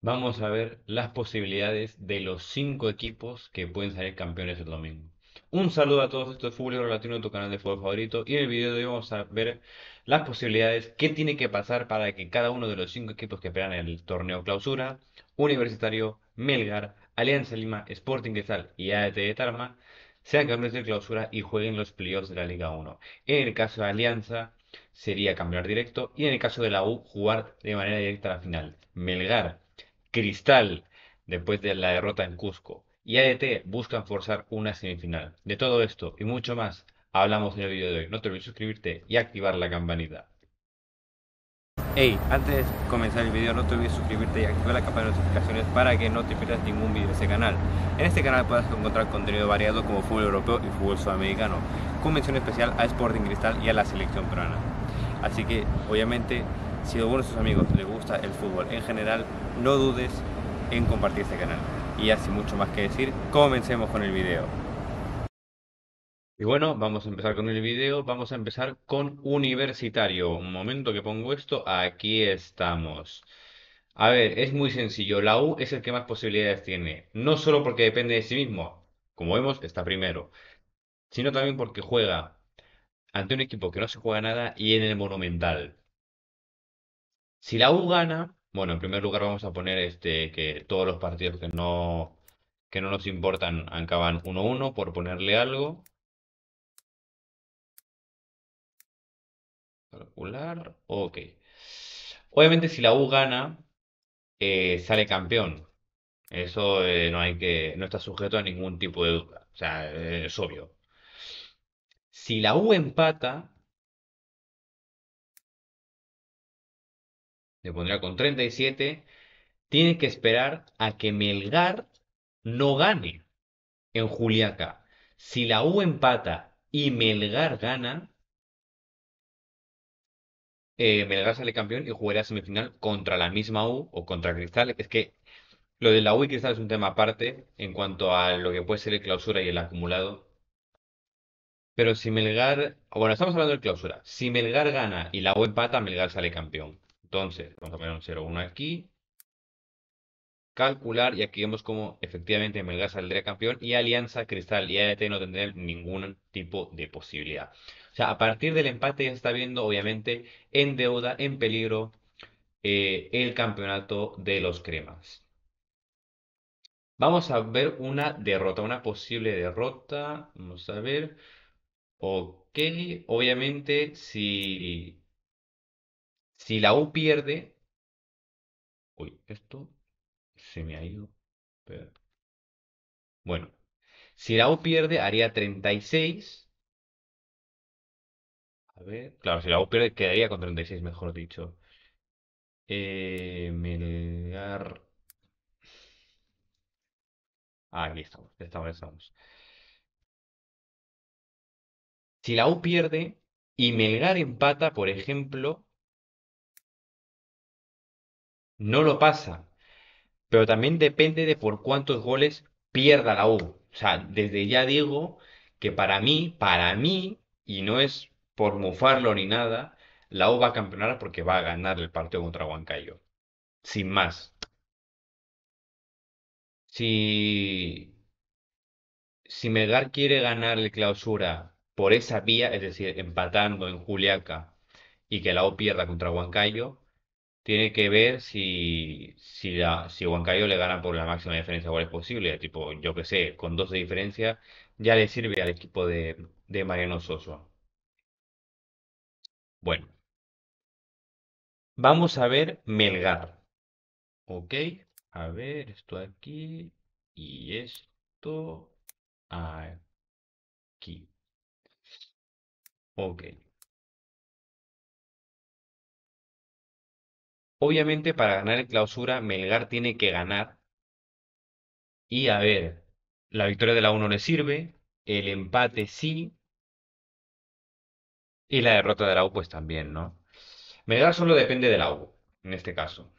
Vamos a ver las posibilidades de los cinco equipos que pueden salir campeones el domingo. Un saludo a todos, estos Fútbol Latino tu canal de fútbol favorito. Y en el video de hoy vamos a ver las posibilidades, qué tiene que pasar para que cada uno de los cinco equipos que esperan el torneo clausura, Universitario, Melgar, Alianza Lima, Sporting Cristal y AET de Tarma, sean campeones de clausura y jueguen los playoffs de la Liga 1. En el caso de Alianza, sería campeonar directo y en el caso de la U, jugar de manera directa a la final. Melgar Cristal, después de la derrota en Cusco, y ADT buscan forzar una semifinal. De todo esto y mucho más hablamos en el vídeo de hoy. No te olvides suscribirte y activar la campanita. Hey, antes de comenzar el video no te olvides suscribirte y activar la campana de notificaciones para que no te pierdas ningún video de este canal. En este canal puedes encontrar contenido variado como fútbol europeo y fútbol sudamericano, con mención especial a Sporting Cristal y a la selección peruana. Así que, obviamente, si a alguno de tus amigos les gusta el fútbol en general, no dudes en compartir este canal. Y así mucho más que decir, comencemos con el video. Y bueno, vamos a empezar con el video. Vamos a empezar con Universitario. Un momento que pongo esto. Aquí estamos. A ver, es muy sencillo. La U es el que más posibilidades tiene. No solo porque depende de sí mismo, como vemos, está primero, sino también porque juega ante un equipo que no se juega nada y en el Monumental. Si la U gana, bueno, en primer lugar vamos a poner este que todos los partidos que no que no nos importan acaban 1-1 por ponerle algo. Calcular, ok. Obviamente si la U gana, eh, sale campeón. Eso eh, no hay que, no está sujeto a ningún tipo de duda. O sea, eh, es obvio. Si la U empata, le pondría con 37, tiene que esperar a que Melgar no gane en Juliaca. Si la U empata y Melgar gana, eh, Melgar sale campeón y jugaría semifinal contra la misma U o contra Cristal. Es que lo de la U y Cristal es un tema aparte en cuanto a lo que puede ser el clausura y el acumulado. Pero si Melgar, bueno, estamos hablando de clausura. Si Melgar gana y la U empata, Melgar sale campeón. Entonces, vamos a poner un 0-1 aquí. Calcular y aquí vemos como efectivamente Melgar saldría campeón y Alianza, Cristal y ADT no tendrían ningún tipo de posibilidad. O sea, a partir del empate ya se está viendo obviamente en deuda, en peligro eh, el campeonato de los cremas. Vamos a ver una derrota, una posible derrota. Vamos a ver. Ok, obviamente si, si la U pierde... Uy, esto se me ha ido. Bueno, si la U pierde haría 36. A ver, claro, si la U pierde quedaría con 36, mejor dicho. Eh, Melgar... Ah, aquí estamos, estamos, estamos. Si la U pierde y Melgar empata, por ejemplo, no lo pasa. Pero también depende de por cuántos goles pierda la U. O sea, desde ya digo que para mí, para mí, y no es por mufarlo ni nada, la U va a campeonar porque va a ganar el partido contra Huancayo. Sin más. Si, si Melgar quiere ganar el clausura por esa vía, es decir, empatando en Juliaca y que la U pierda contra Huancayo, tiene que ver si, si, la, Huancayo le gana por la máxima diferencia de goles posible. Tipo, yo que sé, con dos de diferencia ya le sirve al equipo de, de Mariano Soso. Bueno, vamos a ver Melgar. Ok, a ver, esto aquí y esto aquí. Ok. Obviamente para ganar el clausura, Melgar tiene que ganar. Y a ver, la victoria de la U no le sirve, el empate sí, y la derrota de la U pues también, ¿no? Melgar solo depende de la U, en este caso,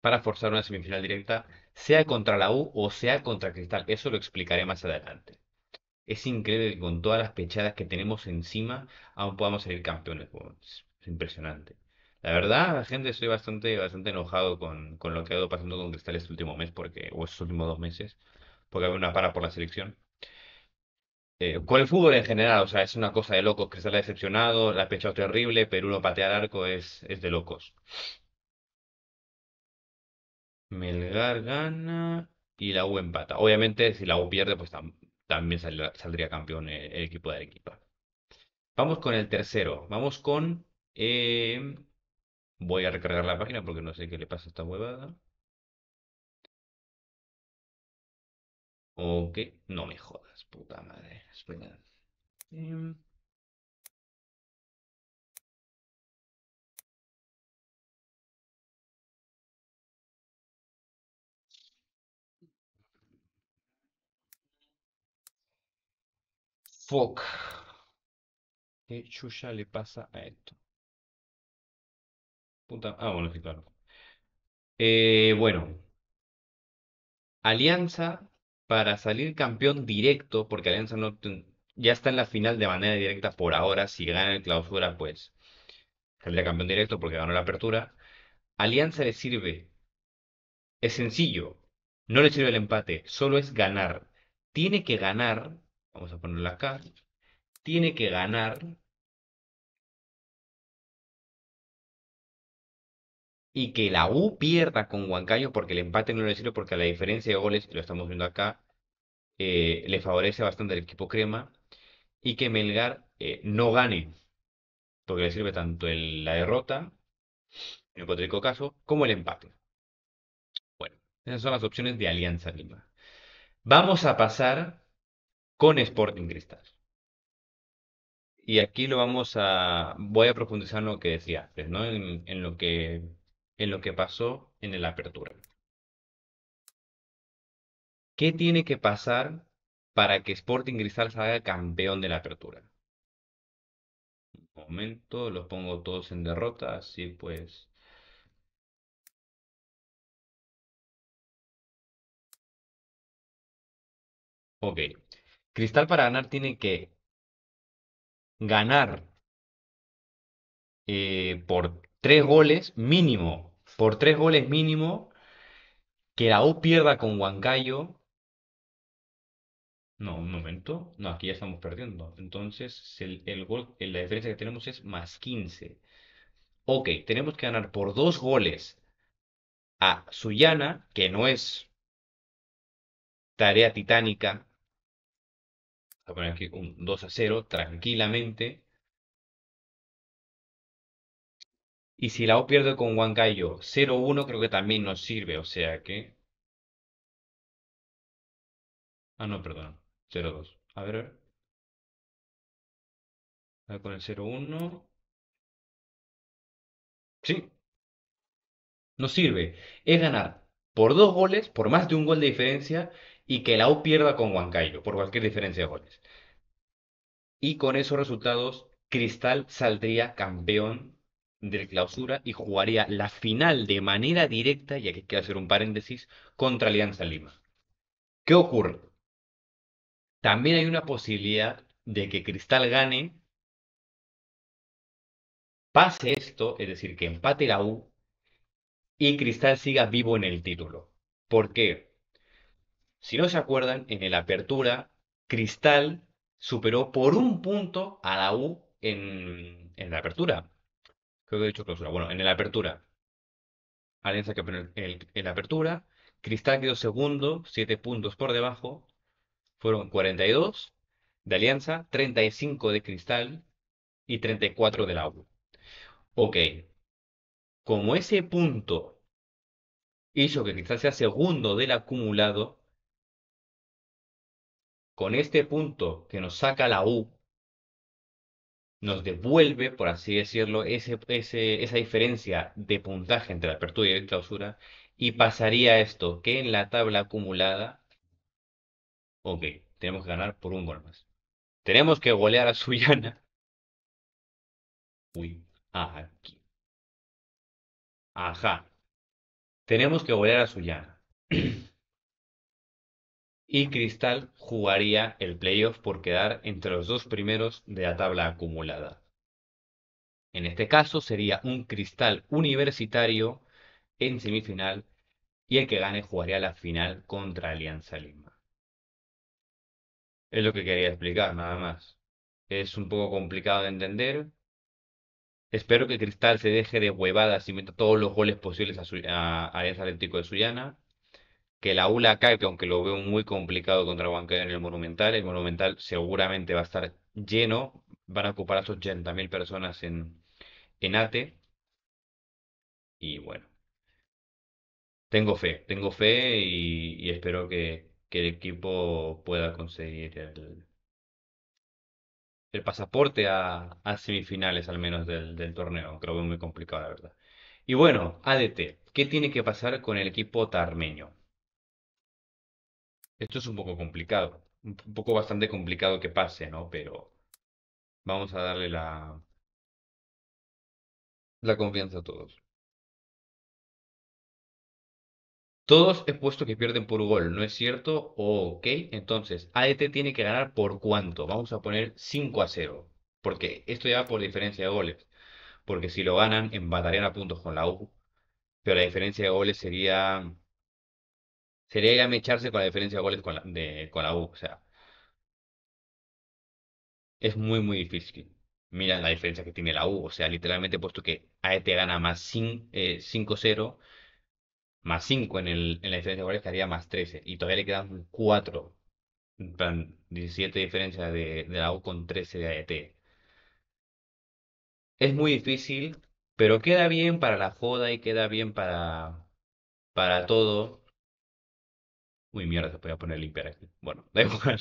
para forzar una semifinal directa, sea contra la U o sea contra Cristal. Eso lo explicaré más adelante. Es increíble que con todas las pechadas que tenemos encima aún podamos salir campeones. Es impresionante. La verdad, gente estoy bastante, bastante enojado con, con lo que ha ido pasando con Cristal este último mes, porque, o estos últimos dos meses, porque había una para por la selección. Eh, con el fútbol en general, o sea, es una cosa de locos. Cristal ha decepcionado, la ha pechado terrible, Perú no patea al arco, es, es de locos. Melgar gana y la U empata. Obviamente, si la U pierde, pues tam- también saldría campeón el, el equipo de Arequipa. Vamos con el tercero. Vamos con... eh, voy a recargar la página porque no sé qué le pasa a esta huevada. Ok, no me jodas, puta madre. Espera. Fuck. ¿Qué chucha le pasa a esto? Ah, bueno, sí, claro. Eh, bueno, Alianza para salir campeón directo, porque Alianza no ya está en la final de manera directa por ahora. Si gana el clausura, pues saldría campeón directo porque ganó la apertura. Alianza le sirve, es sencillo, no le sirve el empate, solo es ganar. Tiene que ganar, vamos a ponerlo acá, tiene que ganar y que la U pierda con Huancayo porque el empate no le sirve porque la diferencia de goles, lo estamos viendo acá, eh, le favorece bastante al equipo crema y que Melgar eh, no gane porque le sirve tanto la derrota, en el hipotético caso, como el empate. Bueno, esas son las opciones de Alianza Lima. Vamos a pasar con Sporting Cristal. Y aquí lo vamos a, voy a profundizar en lo que decía antes, ¿no? En lo que, en lo que pasó en el Apertura. ¿Qué tiene que pasar para que Sporting Cristal salga campeón de la Apertura? Un momento, los pongo todos en derrota, así pues. Ok. Cristal para ganar tiene que ganar eh, por tres goles mínimo. Por tres goles mínimo. Que la U pierda con Huancayo. No, un momento. No, aquí ya estamos perdiendo. Entonces, el, el gol, la diferencia que tenemos es más 15. Ok, tenemos que ganar por dos goles a Sullana, que no es tarea titánica. Voy a poner aquí un 2 a 0, tranquilamente. Y si la U pierde con Huancayo 0-1, creo que también nos sirve. O sea que. Ah, no, perdón. 0-2. A ver, a ver. Con el 0-1. Sí, nos sirve. Es ganar por dos goles, por más de un gol de diferencia, y que la U pierda con Huancayo, por cualquier diferencia de goles. Y con esos resultados, Cristal saldría campeón del clausura y jugaría la final de manera directa, y aquí quiero hacer un paréntesis, contra Alianza Lima. ¿Qué ocurre? También hay una posibilidad de que Cristal gane, pase esto, es decir, que empate la U y Cristal siga vivo en el título. ¿Por qué? Si no se acuerdan, en el Apertura, Cristal superó por un punto a la U en, en la Apertura. Creo que he dicho clausura. Bueno, en el Apertura. Alianza que en el, Apertura. Cristal quedó segundo, 7 puntos por debajo. Fueron 42 de Alianza, 35 de Cristal y 34 de la U. Ok, como ese punto hizo que Cristal sea segundo del acumulado, con este punto que nos saca la U, nos devuelve, por así decirlo, ese, esa diferencia de puntaje entre la apertura y la clausura, y pasaría esto, que en la tabla acumulada, ok, tenemos que ganar por un gol más. Tenemos que golear a Sullana. Uy, aquí. Ajá. Tenemos que golear a Sullana. Y Cristal jugaría el playoff por quedar entre los dos primeros de la tabla acumulada. En este caso sería un Cristal Universitario en semifinal y el que gane jugaría la final contra Alianza Lima. Es lo que quería explicar, nada más. Es un poco complicado de entender. Espero que Cristal se deje de huevadas y meta todos los goles posibles a, a, a ese Atlético de Sullana. Que la ULA cae, que aunque lo veo muy complicado contra Huancayo en el Monumental, el Monumental seguramente va a estar lleno. Van a ocupar a 80.000 personas en, en ATE. Y bueno, tengo fe, tengo fe y, y espero que, que el equipo pueda conseguir el, el pasaporte a, a semifinales al menos del, del torneo, que lo veo muy complicado, la verdad. Y bueno, ADT, ¿qué tiene que pasar con el equipo tarmeño? Esto es un poco complicado, un poco bastante complicado que pase, ¿no? Pero vamos a darle la, la confianza a todos. Todos he puesto que pierden por gol, ¿no es cierto? Ok, entonces, ADT tiene que ganar por cuánto? Vamos a poner 5 a 0, porque esto ya va por diferencia de goles, porque si lo ganan, empatarían a puntos con la U, pero la diferencia de goles sería, sería ya mecharse con la diferencia de goles con la, de, con la U, o sea, es muy, muy difícil. Mira la diferencia que tiene la U, o sea, literalmente puesto que ADT gana más 5-0 más 5 en, el, en la diferencia de goles quedaría más 13. Y todavía le quedan 4. En plan, 17 diferencia de, de la U con 13 de AET. Es muy difícil, pero queda bien para la joda y queda bien para, para todo. Uy, mierda, se podía poner limpiar aquí. Bueno, da igual.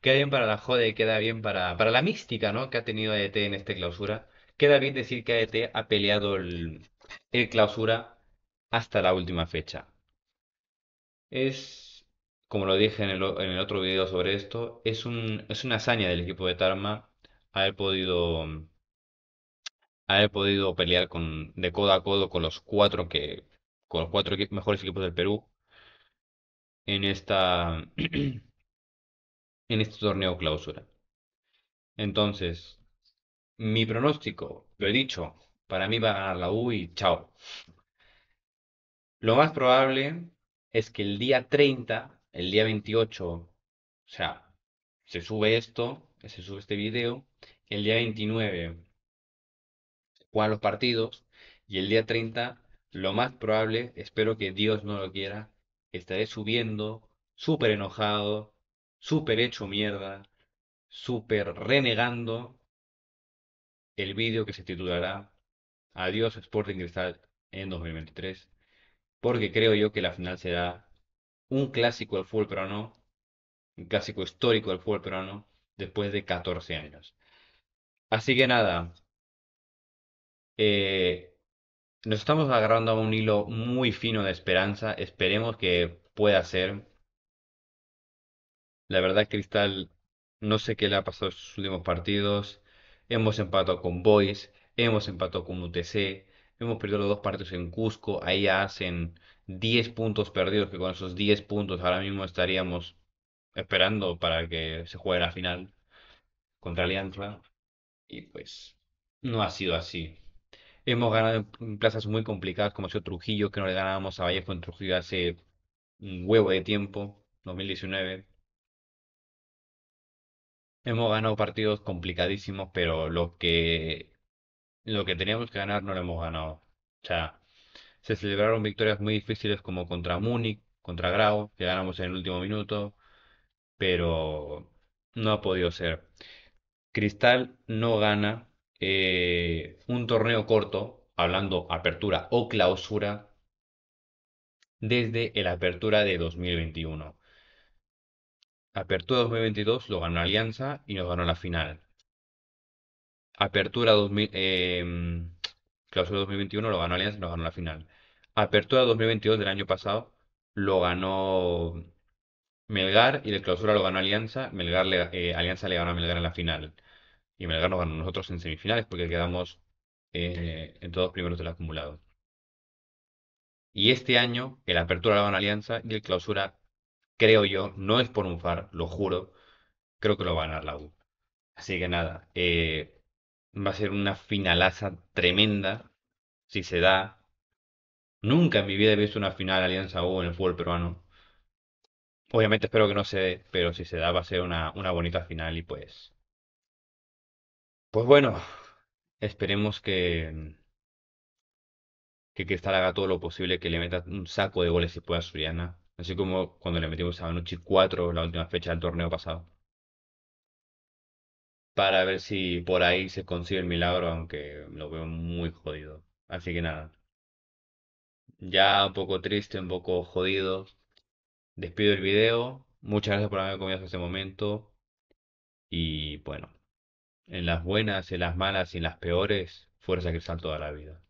Queda bien para la joda y queda bien para, para la mística, ¿no? Que ha tenido AET en esta clausura. Queda bien decir que AET ha peleado el, clausura hasta la última fecha. Es, como lo dije en el, otro video sobre esto, es un, es una hazaña del equipo de Tarma haber podido, haber podido pelear con, de codo a codo con los cuatro que, con los cuatro mejores equipos del Perú en esta, en este torneo clausura. Entonces, mi pronóstico, lo he dicho, para mí va a ganar la U y chao. Lo más probable es que el día 30, el día 28, o sea, se sube esto, se sube este video, el día 29 juegan los partidos y el día 30, lo más probable, espero que Dios no lo quiera, estaré subiendo súper enojado, súper hecho mierda, súper renegando el vídeo que se titulará Adiós Sporting Cristal en 2023, porque creo yo que la final será un clásico del fútbol peruano, un clásico histórico del fútbol peruano, después de 14 años. Así que nada, eh, nos estamos agarrando a un hilo muy fino de esperanza. Esperemos que pueda ser. La verdad, Cristal, no sé qué le ha pasado en sus últimos partidos. Hemos empatado con Boys, hemos empatado con UTC, hemos perdido los dos partidos en Cusco. Ahí hacen 10 puntos perdidos, que con esos 10 puntos ahora mismo estaríamos esperando para que se juegue la final contra Alianza. Y pues no ha sido así. Hemos ganado en plazas muy complicadas como sido Trujillo, que no le ganábamos a Vallejo en Trujillo hace un huevo de tiempo, 2019. Hemos ganado partidos complicadísimos, pero lo que, lo que teníamos que ganar no lo hemos ganado. O sea, se celebraron victorias muy difíciles como contra Múnich, contra Grau, que ganamos en el último minuto, pero no ha podido ser. Cristal no gana eh, un torneo corto, hablando apertura o clausura, desde el Apertura de 2021. Apertura 2022 lo ganó Alianza y nos ganó la final. Apertura 2000, eh, Clausura 2021 lo ganó Alianza y nos ganó la final. Apertura 2022 del año pasado lo ganó Melgar y el Clausura lo ganó Alianza. Melgar eh, Alianza le ganó a Melgar en la final. Y Melgar nos ganó nosotros en semifinales porque quedamos eh, en todos primeros del acumulado. Y este año el Apertura lo ganó Alianza y el Clausura creo yo, no es por un far, lo juro, creo que lo va a ganar la U. Así que nada, eh, Va a ser una finalaza tremenda, si se da. Nunca en mi vida he visto una final Alianza U en el fútbol peruano. Obviamente espero que no se dé, pero si se da va a ser una, una bonita final y pues... Pues bueno, esperemos que, que Cristal haga todo lo posible, que le meta un saco de goles si pueda a Suriana. Así como cuando le metimos a Manucci 4 la última fecha del torneo pasado. Para ver si por ahí se consigue el milagro, aunque lo veo muy jodido. Así que nada, ya un poco triste, un poco jodido. Despido el video. Muchas gracias por haberme comido hasta este momento. Y bueno, en las buenas, en las malas y en las peores, fuerza Cristal toda la vida.